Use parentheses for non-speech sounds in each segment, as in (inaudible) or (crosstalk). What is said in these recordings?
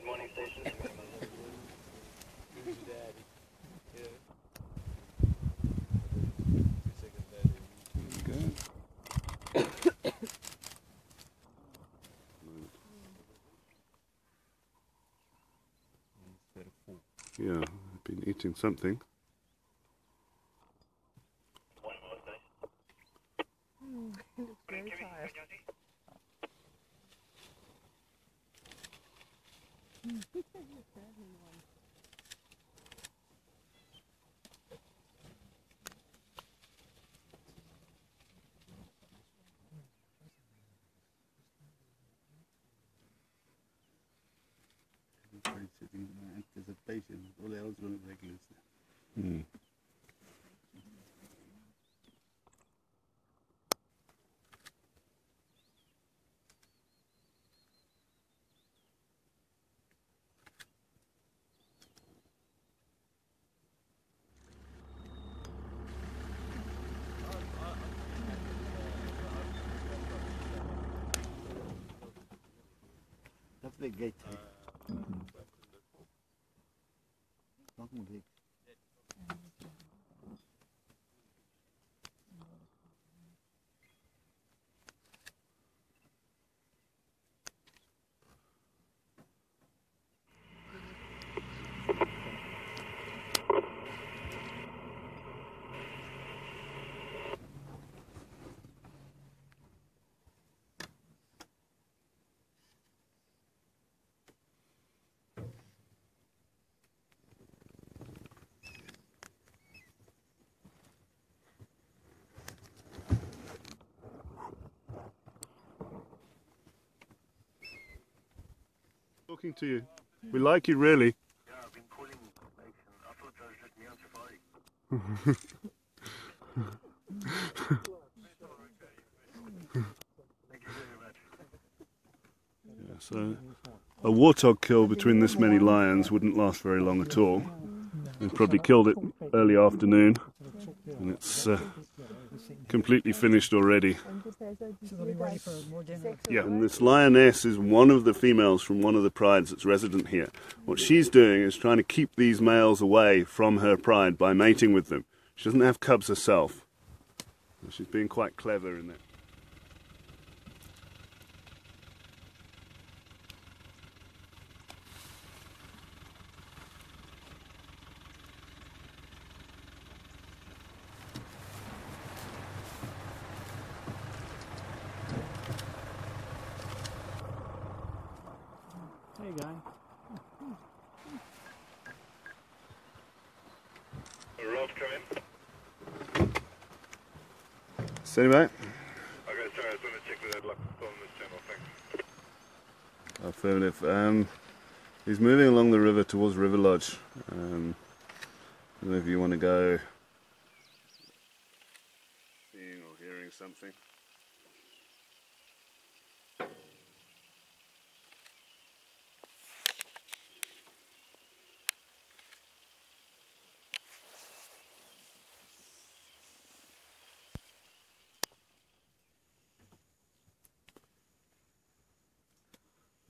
Good morning, station. Yeah, I've been eating something. Sitting in anticipation. All else will regular. Hmm. That's the gate. Mm-hmm. Long gate. Talking to you. We like you, really. (laughs) Yeah, so, a warthog kill between this many lions wouldn't last very long at all. They probably killed it early afternoon, and it's uh, completely finished already. Yeah, and this lioness is one of the females from one of the prides that's resident here. What she's doing is trying to keep these males away from her pride by mating with them. She doesn't have cubs herself. She's being quite clever in that. Hey guy. Ralph, come in. Steady, mate. Okay, sorry, I just want to check that I'd like on this channel. Thanks. Affirmative. Um, he's moving along the river towards River Lodge. Um, I don't know if you want to go seeing or hearing something.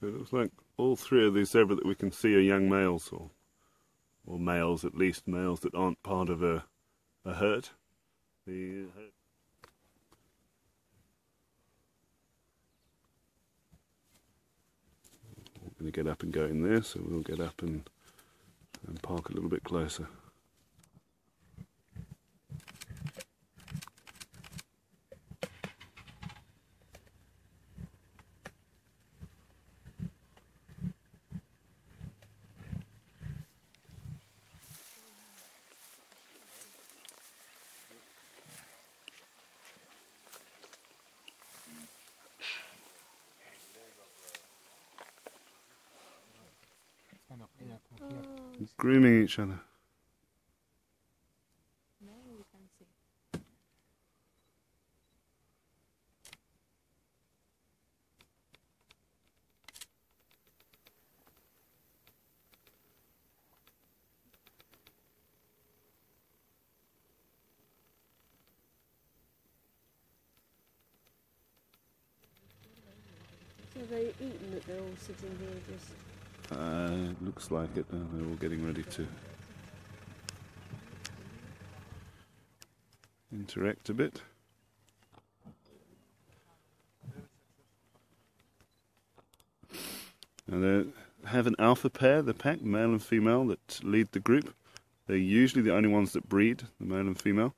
It looks like all three of these zebra that we can see are young males, or or males at least, males that aren't part of a a herd. The uh, herd. We're going to get up and go in there, so we'll get up and, and park a little bit closer. Grooming each other. So they eating that they're all sitting here just Uh, looks like it. Uh, they're all getting ready to interact a bit. Now they have an alpha pair, the pack, male and female, that lead the group. They're usually the only ones that breed, the male and female.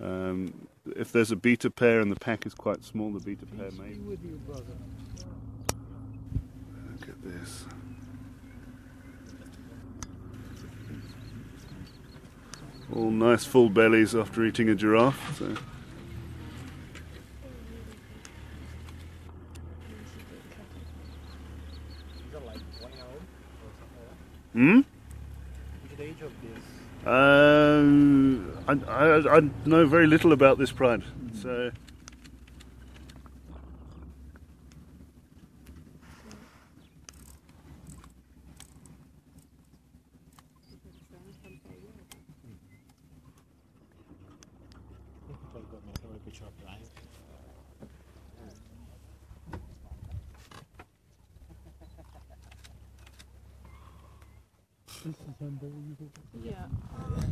Um, if there's a beta pair and the pack is quite small, the beta pair may. Look at this. All nice full bellies after eating a giraffe. So. Hmm? Um, I, I, I know very little about this pride, so my favorite picture of Brian. Yeah.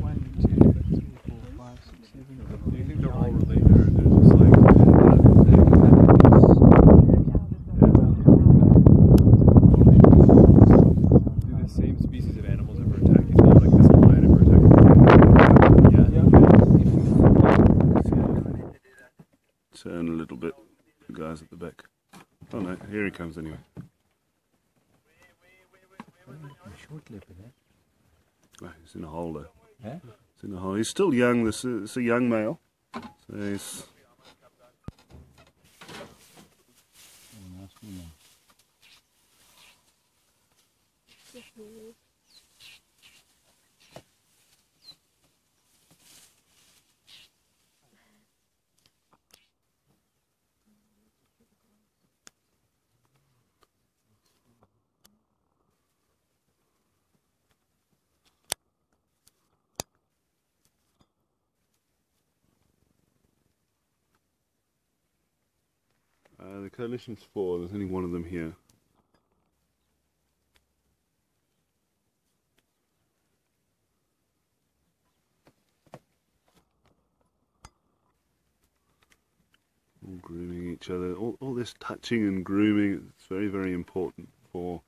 One, two, three, four, five, six, seven. Do you think they're all related, or they're just like do the same species of animals ever attack each other? Like this lion ever attack? Yeah. Turn a little bit. The guys at the back. Oh no, here he comes anyway. Short lip, eh? Oh, he's in a hole though. Yeah? He's in a hole. He's still young. This is it's a young male. So he's Oh, nice uh, the coalition's four. There's only one of them here. All grooming each other. All, all this touching and grooming. It's very, very important for